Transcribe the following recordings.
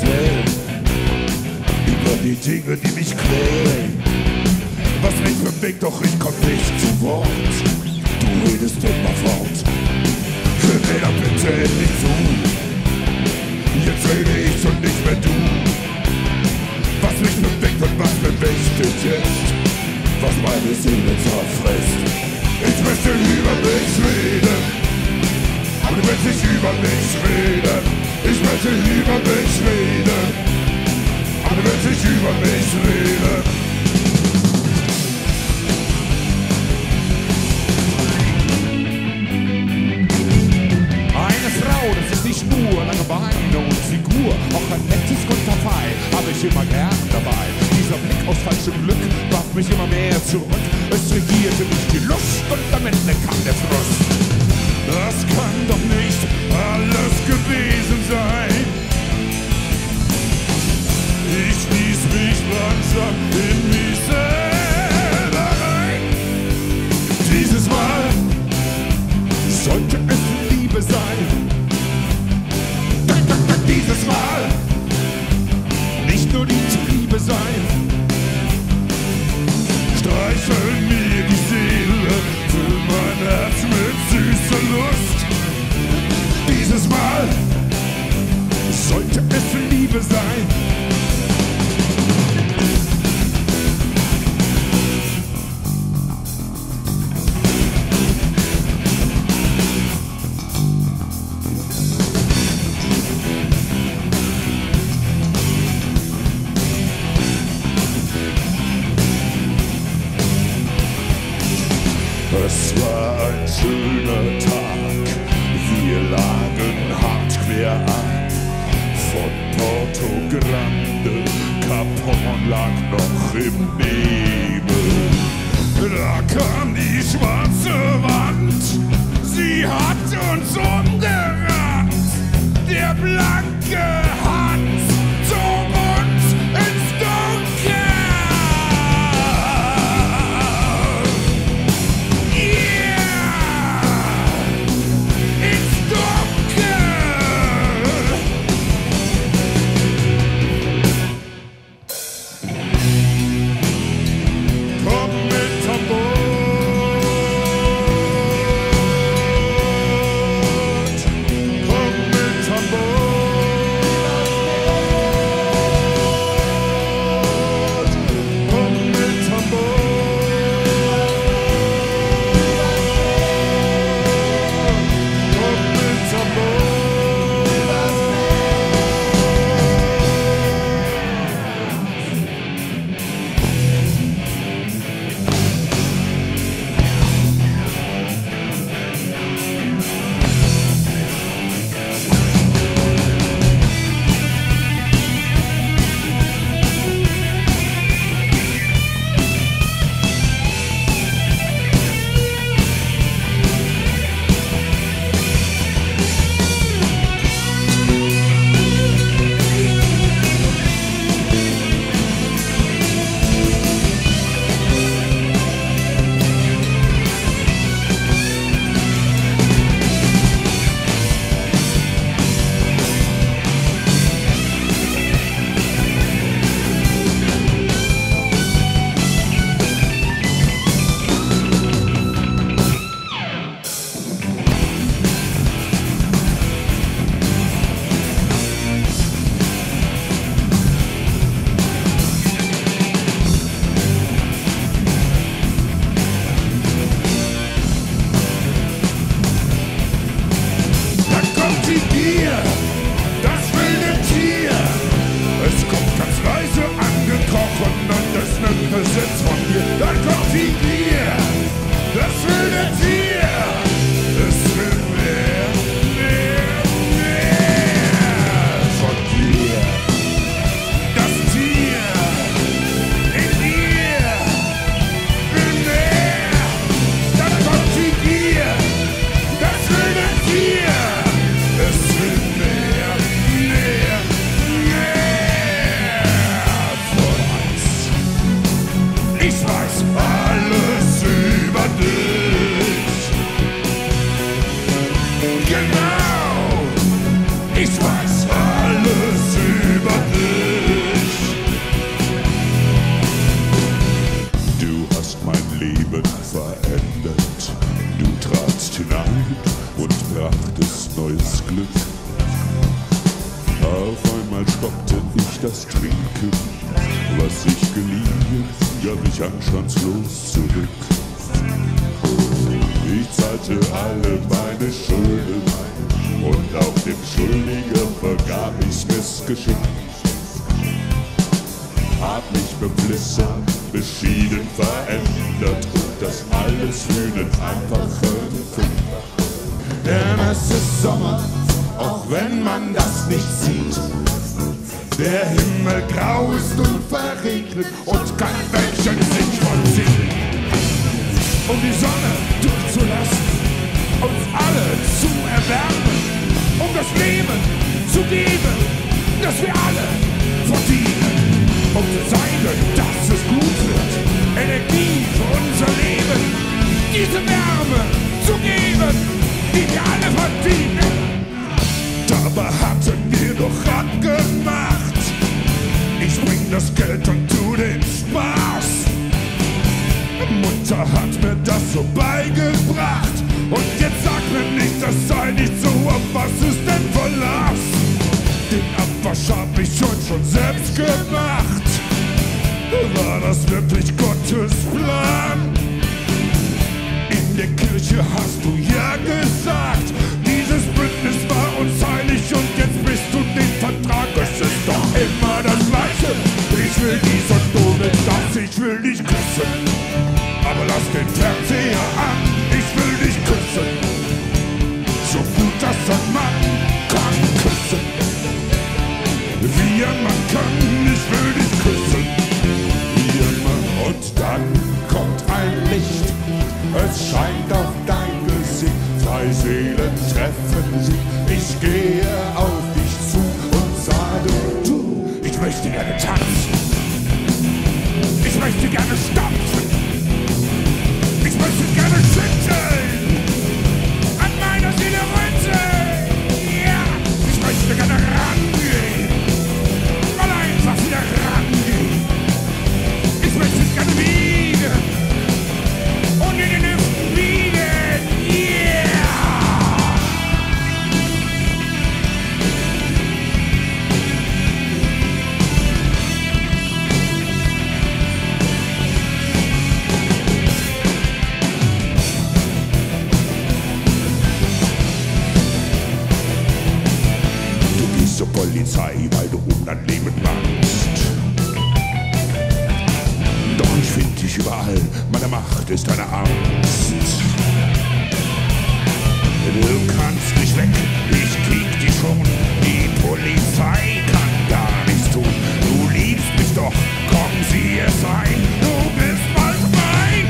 Because the jiggle, Es regierte mich die Lust und am Ende kam der Frust. Das kann doch nicht alles gewesen sein. Ich ließ mich langsam in mir. ein schöner Tag. Wir lagen hart quer ab von Porto Grande. Capon lag noch im Nebel. Da kam die schwarze Wand, sie hat uns umgerannt. Der blanke Hans. Ich anstandslos zurück. Ich zahlte alle meine Schulden und auch dem Schuldiger vergab ich's missgeschickt. Hab mich beflissert, beschieden verändert und das alles für den einfachen Fund. Denn es ist Sommer, auch wenn man das nicht sieht. Der Himmel graust und verregnet und kein vollzieht. Um die Sonne durchzulassen, uns alle zu erwärmen, um das Leben zu geben, das wir alle verdienen, um zu zeigen, dass es gut wird, Energie für unser Leben, diese Wärme zu geben, die wir alle verdienen. Dabei hatten wir doch abgemacht, ich bring das Geld und tu den Spaß. Mutter hat mir das so beigebracht. Und jetzt sag mir nicht, das sei nicht so, auf was ist denn Verlass? Den Abwasch hab ich heute schon selbst gemacht. War das wirklich Gottes Plan? In der Kirche hast du ja gesagt, dieses Bündnis war uns heilig und jetzt Macht ist deine Angst. Du kannst nicht weg, ich krieg dich schon. Die Polizei kann gar nichts tun. Du liebst mich doch, komm, sieh es ein. Du bist bald mein.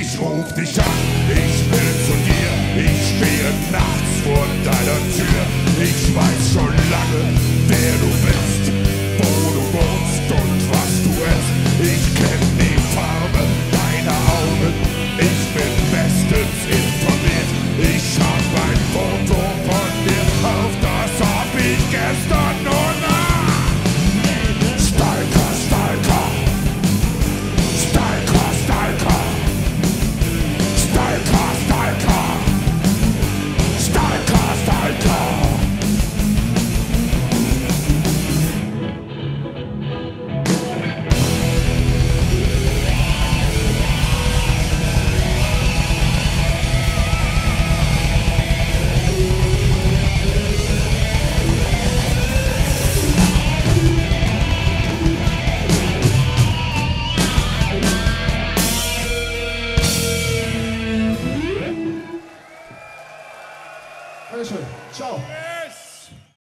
Ich ruf dich an, ich will zu dir. Ich stehe nachts vor deiner Tür.